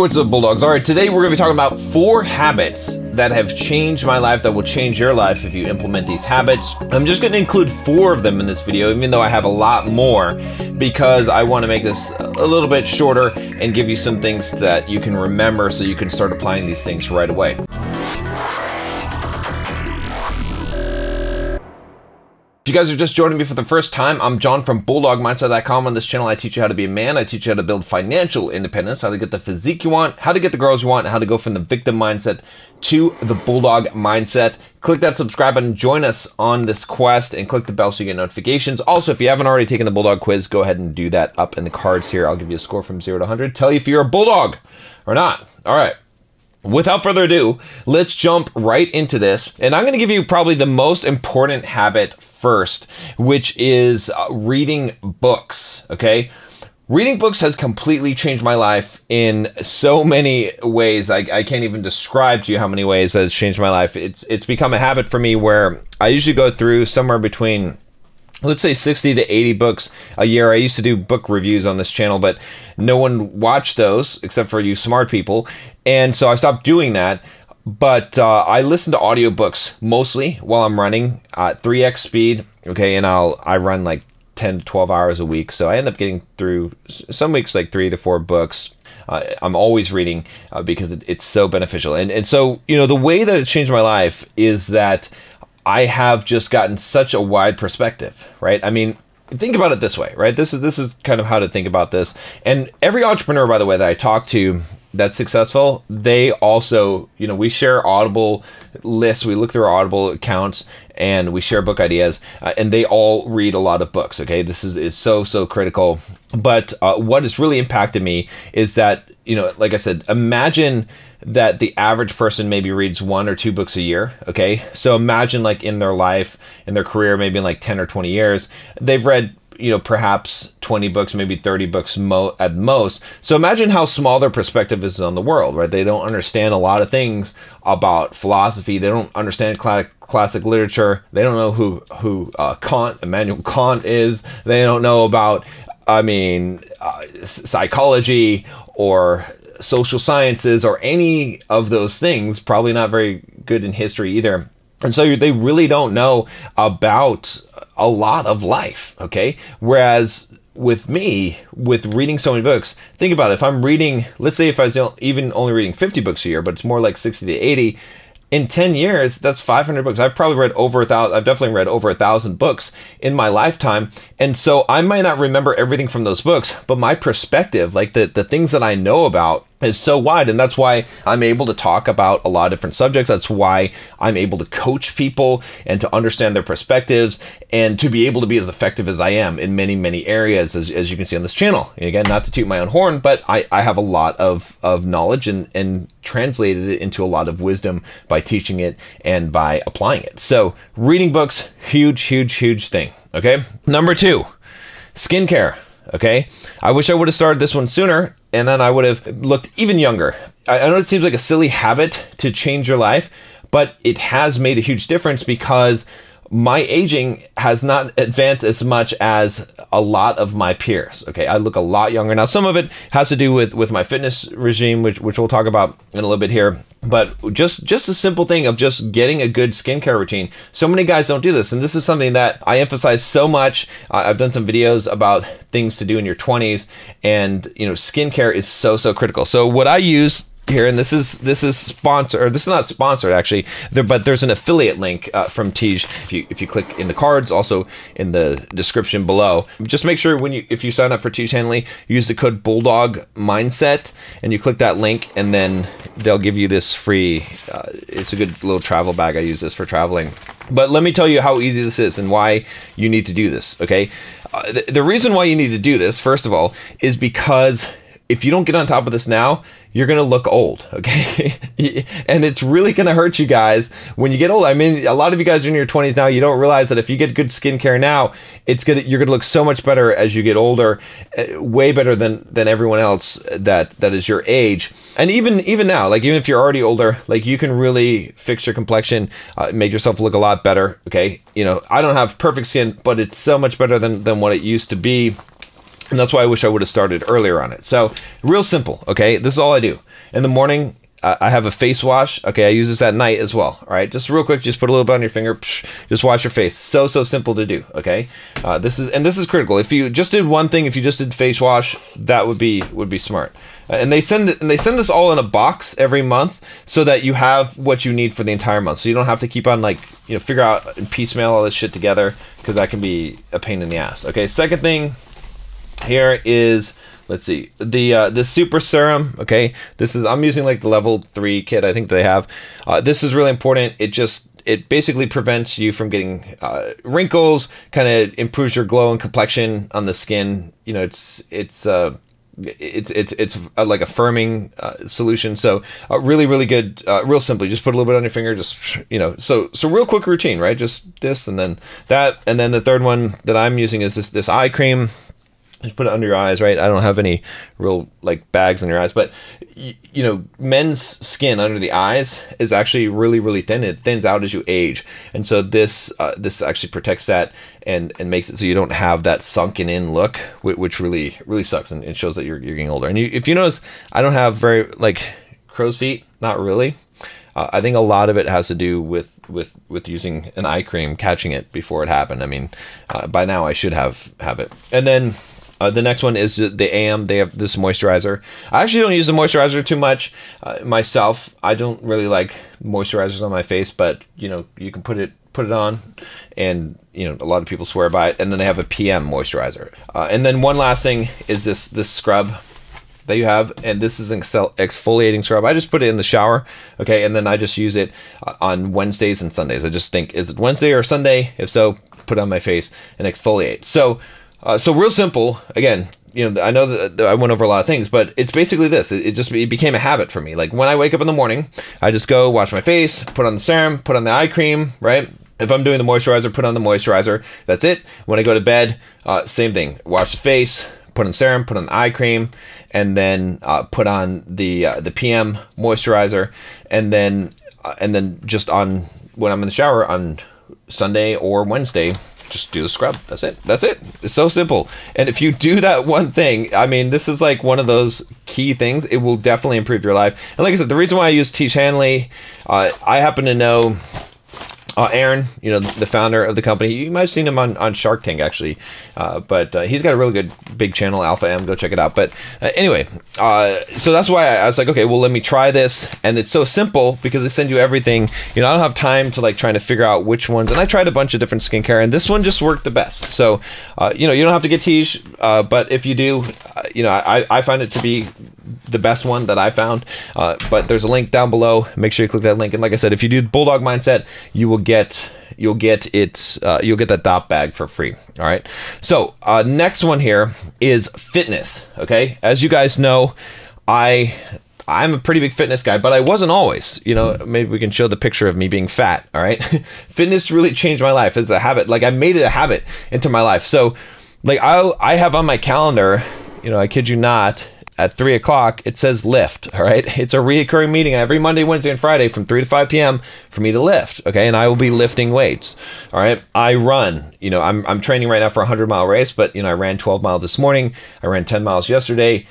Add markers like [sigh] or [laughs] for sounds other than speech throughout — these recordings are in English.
What's up, Bulldogs? All right, today we're going to be talking about four habits that have changed my life that will change your life if you implement these habits. I'm just going to include four of them in this video, even though I have a lot more, because I want to make this a little bit shorter and give you some things that you can remember so you can start applying these things right away. You guys are just joining me for the first time, I'm John from BulldogMindset.com. On this channel, I teach you how to be a man. I teach you how to build financial independence, how to get the physique you want, how to get the girls you want, how to go from the victim mindset to the Bulldog mindset. Click that subscribe button, join us on this quest, and click the bell so you get notifications. Also, if you haven't already taken the Bulldog quiz, go ahead and do that up in the cards here. I'll give you a score from 0 to 100. Tell you if you're a Bulldog or not. All right without further ado, let's jump right into this. And I'm going to give you probably the most important habit first, which is uh, reading books. Okay. Reading books has completely changed my life in so many ways. I, I can't even describe to you how many ways has changed my life. It's it's become a habit for me where I usually go through somewhere between let's say 60 to 80 books a year. I used to do book reviews on this channel, but no one watched those except for you smart people. And so I stopped doing that. But uh, I listen to audiobooks mostly while I'm running at 3x speed. Okay. And I'll, I run like 10 to 12 hours a week. So I end up getting through some weeks like three to four books. Uh, I'm always reading uh, because it, it's so beneficial. And, and so, you know, the way that it changed my life is that I have just gotten such a wide perspective, right? I mean, think about it this way, right? This is this is kind of how to think about this. And every entrepreneur, by the way, that I talk to that's successful, they also, you know, we share Audible lists, we look through our Audible accounts, and we share book ideas, uh, and they all read a lot of books. Okay, this is is so so critical. But uh, what has really impacted me is that you know, like I said, imagine that the average person maybe reads one or two books a year. Okay. So imagine like in their life, in their career, maybe in like 10 or 20 years, they've read you know perhaps 20 books maybe 30 books mo- at most so imagine how small their perspective is on the world right they don't understand a lot of things about philosophy they don't understand classic classic literature they don't know who who uh, kant immanuel kant is they don't know about i mean uh, psychology or social sciences or any of those things, probably not very good in history either. And so they really don't know about a lot of life, okay? Whereas with me, with reading so many books, think about it. If I'm reading, let's say if I was even only reading 50 books a year, but it's more like 60 to 80, in 10 years, that's 500 books. I've probably read over a thousand, I've definitely read over a thousand books in my lifetime. And so I might not remember everything from those books, but my perspective, like the, the things that I know about, is so wide and that's why I'm able to talk about a lot of different subjects. That's why I'm able to coach people and to understand their perspectives and to be able to be as effective as I am in many many areas as, as you can see on this channel. And again not to toot my own horn but I, I have a lot of, of knowledge and, and translated it into a lot of wisdom by teaching it and by applying it. So reading books huge huge huge thing okay? Number two skincare okay? I wish I would have started this one sooner and then I would have looked even younger. I know it seems like a silly habit to change your life, but it has made a huge difference because my aging has not advanced as much as a lot of my peers. Okay, I look a lot younger now. Some of it has to do with with my fitness regime, which which we'll talk about in a little bit here. But just just a simple thing of just getting a good skincare routine. So many guys don't do this, and this is something that I emphasize so much. I've done some videos about things to do in your 20s, and you know, skincare is so so critical. So what I use here, and this is this is sponsored. This is not sponsored actually, there, but there's an affiliate link uh, from Tiege. If you if you click in the cards, also in the description below. Just make sure when you if you sign up for Tiege Hanley, use the code Bulldog Mindset, and you click that link, and then they'll give you this free. Uh, it's a good little travel bag. I use this for traveling. But let me tell you how easy this is and why you need to do this. Okay, uh, the reason why you need to do this, first of all, is because if you don't get on top of this now, you're going to look old, [laughs] okay? and it's really going to hurt you guys when you get old. I mean, a lot of you guys are in your 20s now, you don't realize that if you get good skincare now, it's going to you're going to look so much better as you get older, uh, way better than than everyone else that that is your age. And even even now, like even if you're already older, like you can really fix your complexion, uh, make yourself look a lot better, okay? You know, I don't have perfect skin, but it's so much better than than what it used to be And that's why I wish I would have started earlier on it. So, real simple, okay? This is all I do. In the morning, I have a face wash. Okay, I use this at night as well. All right, just real quick, just put a little bit on your finger. just wash your face. So so simple to do. Okay, uh, this is and this is critical. If you just did one thing, if you just did face wash, that would be would be smart. Uh, and they send and they send this all in a box every month so that you have what you need for the entire month. So you don't have to keep on like you know figure out and piecemeal all this shit together because that can be a pain in the ass. Okay, second thing here is let's see the uh, the super serum okay this is i'm using like the level 3 kit i think they have uh, this is really important it just it basically prevents you from getting uh, wrinkles kind of improves your glow and complexion on the skin you know it's it's uh it's it's it's a, like a firming uh, solution. So uh, really really good. Uh, real simply, just put a little bit on your finger. Just you know, so so real quick routine, right? Just this and then that, and then the third one that I'm using is this this eye cream put it under your eyes, right? I don't have any real like bags in your eyes, but y- you know, men's skin under the eyes is actually really, really thin. It thins out as you age, and so this uh, this actually protects that and and makes it so you don't have that sunken in look, which really really sucks and it shows that you're you're getting older. And you, if you notice, I don't have very like crow's feet, not really. Uh, I think a lot of it has to do with with with using an eye cream, catching it before it happened. I mean, uh, by now I should have have it, and then uh, the next one is the AM. They have this moisturizer. I actually don't use the moisturizer too much uh, myself. I don't really like moisturizers on my face, but you know you can put it put it on, and you know a lot of people swear by it. And then they have a PM moisturizer. Uh, and then one last thing is this this scrub that you have and this is an exfoliating scrub i just put it in the shower okay and then i just use it uh, on wednesdays and sundays i just think is it wednesday or sunday if so put on my face and exfoliate so uh, so real simple. Again, you know, I know that I went over a lot of things, but it's basically this. It, it, just it became a habit for me. Like when I wake up in the morning, I just go wash my face, put on the serum, put on the eye cream, right? If I'm doing the moisturizer, put on the moisturizer. That's it. When I go to bed, uh, same thing. Wash the face, put on serum, put on the eye cream, and then uh, put on the uh, the PM moisturizer, and then uh, and then just on when I'm in the shower on Sunday or Wednesday, just do the scrub. That's it. That's it. It's so simple. And if you do that one thing, I mean, this is like one of those key things. It will definitely improve your life. And like I said, the reason why I use Tiege Hanley, uh, I happen to know uh, Aaron, you know, the founder of the company, you might have seen him on, on Shark Tank actually, uh, but uh, he's got a really good big channel, Alpha M. Go check it out. But uh, anyway, uh, so that's why I, was like, okay, well, let me try this, and it's so simple because they send you everything. You know, I don't have time to like trying to figure out which ones, and I tried a bunch of different skincare, and this one just worked the best. So, uh, you know, you don't have to get Tiege, but if you do, you know, I, I find it to be the best one that I found. Uh, but there's a link down below. Make sure you click that link. And like I said, if you do Bulldog Mindset, you will get you'll get it uh, you'll get that Dopp bag for free. All right. So uh, next one here is fitness. Okay, as you guys know, I I'm a pretty big fitness guy, but I wasn't always. You know, maybe we can show the picture of me being fat. All right, [laughs] fitness really changed my life. It's a habit. Like I made it a habit into my life. So, like I I have on my calendar. You know, I kid you not at 3 o'clock, it says lift. All right. [laughs] It's a reoccurring meeting every Monday, Wednesday, and Friday from 3 to 5 p.m. for me to lift. Okay. And I will be lifting weights. All right. I run. You know, I'm, I'm training right now for a 100 mile race, but, you know, I ran 12 miles this morning. I ran 10 miles yesterday.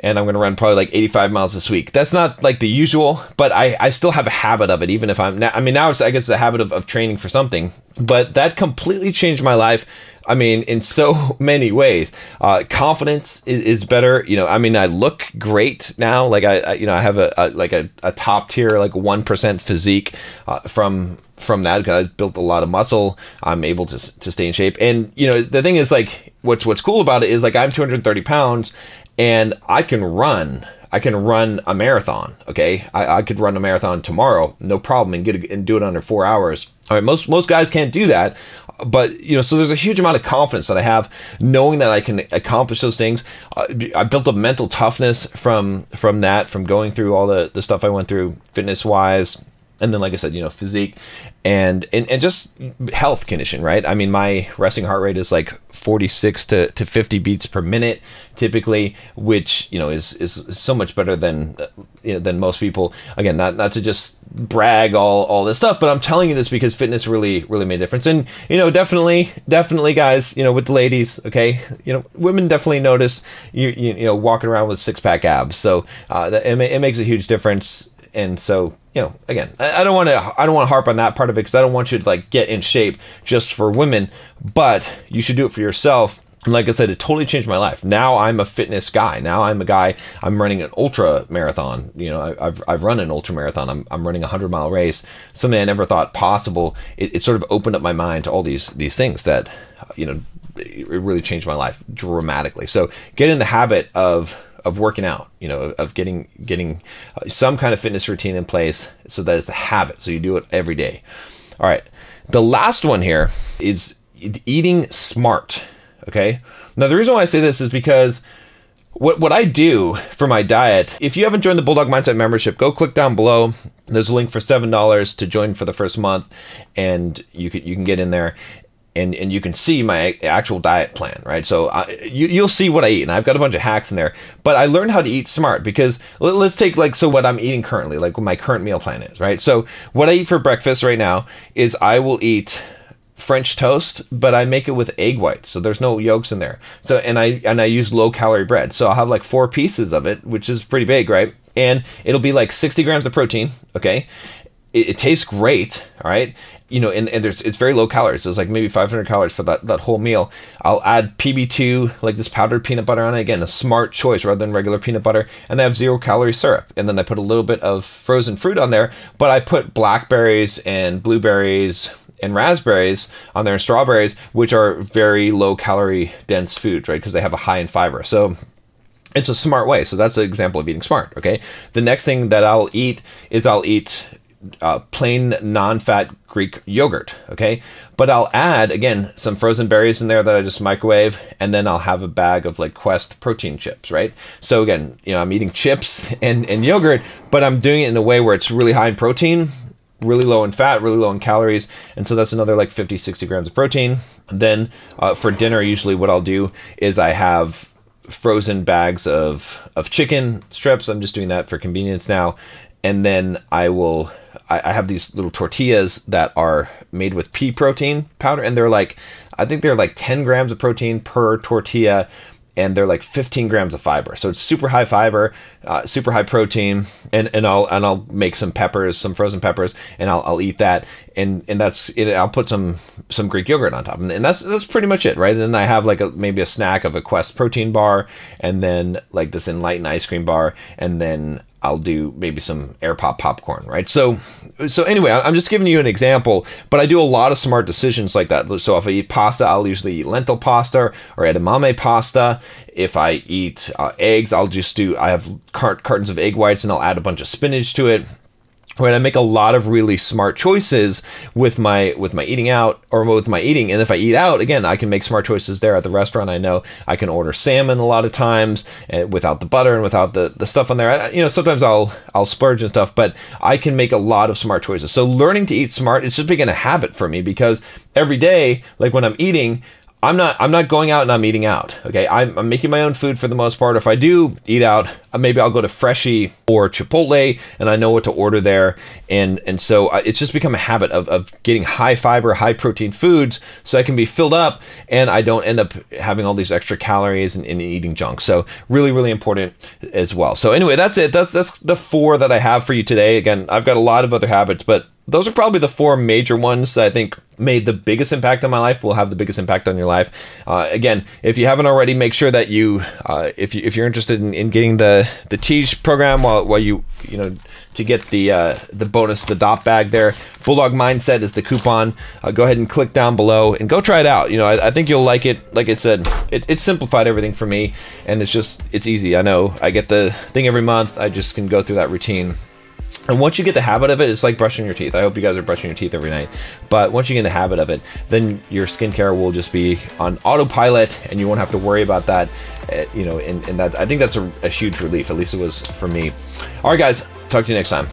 And I'm going to run probably like 85 miles this week. That's not like the usual, but I, I still have a habit of it, even if I'm, I mean, now it's, I guess, a habit of, of training for something. But that completely changed my life I mean, in so [laughs] many ways. Uh, confidence is, is, better. You know, I mean, I look great now. Like I, I you know, I have a, a like a, a, top tier, like one percent physique uh, from from that because I built a lot of muscle. I'm able to to stay in shape. And you know, the thing is, like, what's what's cool about it is like I'm 230 pounds, and I can run. I can run a marathon. Okay, I, I could run a marathon tomorrow, no problem, and get and do it under four hours. All right, most most guys can't do that but you know, so there's a huge amount of confidence that I have knowing that I can accomplish those things. Uh, I built up mental toughness from from that, from going through all the the stuff I went through, fitness wise, and then like I said, you know, physique and and, and just health condition, right? I mean, my resting heart rate is like 46 to, to 50 beats per minute typically, which you know is is so much better than you know, than most people. Again, not not to just brag all all this stuff, but I'm telling you this because fitness really really made a difference. And you know, definitely definitely guys, you know, with the ladies, okay, you know, women definitely notice you you, you know walking around with six pack abs. So uh, it, it makes a huge difference. And so you know, again, I, I don't want to I don't want to harp on that part of it because I don't want you to like get in shape just for women, but you should do it for yourself like I said, it totally changed my life. Now I'm a fitness guy. Now I'm a guy. I'm running an ultra marathon. You know, I, have I've run an ultra marathon. I'm, I'm running a hundred mile race. Something I never thought possible. It, it sort of opened up my mind to all these these things that, you know, it really changed my life dramatically. So get in the habit of of working out. You know, of getting getting uh, some kind of fitness routine in place so that it's a habit. So you do it every day. All right. The last one here is eating smart Okay. Now, the reason why I say this is because what, what I do for my diet, if you haven't joined the Bulldog Mindset membership, go click down below. There's a link for seven dollars to join for the first month, and you can you can get in there. And, and you can see my actual diet plan, right? So uh, you, you'll see what I eat, and I've got a bunch of hacks in there. But I learned how to eat smart because let, let's take like so what I'm eating currently, like what my current meal plan is, right? So what I eat for breakfast right now is I will eat French toast, but I make it with egg whites, so there's no yolks in there. So and I and I use low calorie bread, so I'll have like four pieces of it, which is pretty big, right? And it'll be like 60 grams of protein. Okay, it, it tastes great. All right, you know, and, and there's it's very low calories. It's like maybe 500 calories for that that whole meal. I'll add PB2, like this powdered peanut butter on it. Again, a smart choice rather than regular peanut butter. And they have zero calorie syrup. And then I put a little bit of frozen fruit on there, but I put blackberries and blueberries and raspberries on there and strawberries, which are very low calorie dense foods, right? Because they have a high in fiber. So it's a smart way. So that's an example of eating smart. Okay. The next thing that I'll eat is I'll eat uh, plain non-fat Greek yogurt. Okay, but I'll add again some frozen berries in there that I just microwave, and then I'll have a bag of like Quest protein chips. Right. So again, you know, I'm eating chips [laughs] and and yogurt, but I'm doing it in a way where it's really high in protein really low in fat, really low in calories. And so that's another like 50, 60 grams of protein. then uh, for dinner, usually what I'll do is I have frozen bags of, of chicken strips. I'm just doing that for convenience now. And then I will, I, I have these little tortillas that are made with pea protein powder. And they're like, I think they're like 10 grams of protein per tortilla and they're like 15 grams of fiber. So it's super high fiber, uh, super high protein, and, and I'll and I'll make some peppers, some frozen peppers, and I'll, I'll eat that, and and that's it. I'll put some some Greek yogurt on top, and, and that's that's pretty much it, right? And then I have like a maybe a snack of a Quest protein bar, and then like this Enlighten ice cream bar, and then I'll do maybe some air pop popcorn, right? So, so anyway, I'm just giving you an example, but I do a lot of smart decisions like that. So if I eat pasta, I'll usually eat lentil pasta or edamame pasta. If I eat uh, eggs, I'll just do, I have cart- cartons of egg whites and I'll add a bunch of spinach to it right i make a lot of really smart choices with my with my eating out or with my eating. And if i eat out again i can make smart choices there at the restaurant. I know i can order salmon a lot of times and eh, without the butter and without the, the stuff on there. I, you know sometimes i'll i'll splurge and stuff but i can make a lot of smart choices. So learning to eat smart it's just becoming a habit for me because every day like when i'm eating I'm not I'm not going out and I'm eating out. Okay, I'm, I'm, making my own food for the most part. If I do eat out, uh, maybe I'll go to Freshii or Chipotle, and I know what to order there. And and so uh, it's just become a habit of, of getting high fiber, high protein foods, so I can be filled up and I don't end up having all these extra calories and, and eating junk. So really really important as well. So anyway, that's it. That's that's the four that I have for you today. Again, I've got a lot of other habits, but those are probably the four major ones that I think made the biggest impact on my life will have the biggest impact on your life. Uh, again if you haven't already make sure that you uh, if, you, if you're interested in, in getting the the Tiege program while, while you you know to get the uh, the bonus the Dopp bag there bulldog mindset is the coupon. Uh, go ahead and click down below and go try it out. You know I, I think you'll like it. Like I said it, it simplified everything for me and it's just it's easy. I know I get the thing every month. I just can go through that routine and once you get the habit of it, it's like brushing your teeth. I hope you guys are brushing your teeth every night. But once you get in the habit of it, then your skincare will just be on autopilot and you won't have to worry about that. Uh, you know, and, and that I think that's a, a huge relief. At least it was for me. All right, guys, talk to you next time.